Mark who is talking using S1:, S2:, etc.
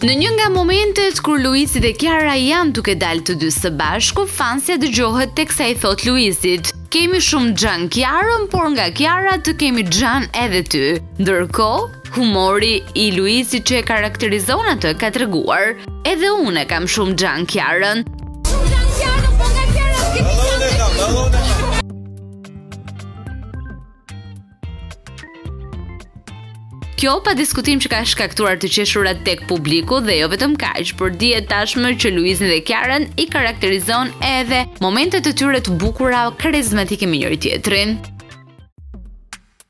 S1: Në një nga momentet kur Luizi dhe Kiara janë duke dalë të dy së bashku, fansja dëgjohet teksa i thotë Luizit. Kemi shumë xhan Kiarën, por nga Kiara të kemi xhan edhe ty. Ndërkohë, Humori i Luizit që e karakterizon atë ka treguar. Edhe unë e kam shumë xhan Kiarën. Shumë xhan Kiarën, po nga Kiara të kemi xhan Kiarën. Kjo pa diskutim që ka shkaktuar të qeshurat tek publiku dhe jo vetëm kaq, por dihet tashmë që Luizin dhe Kiarën i karakterizon edhe momentet e tyre të bukura karizmatike me njëri-tjetrin.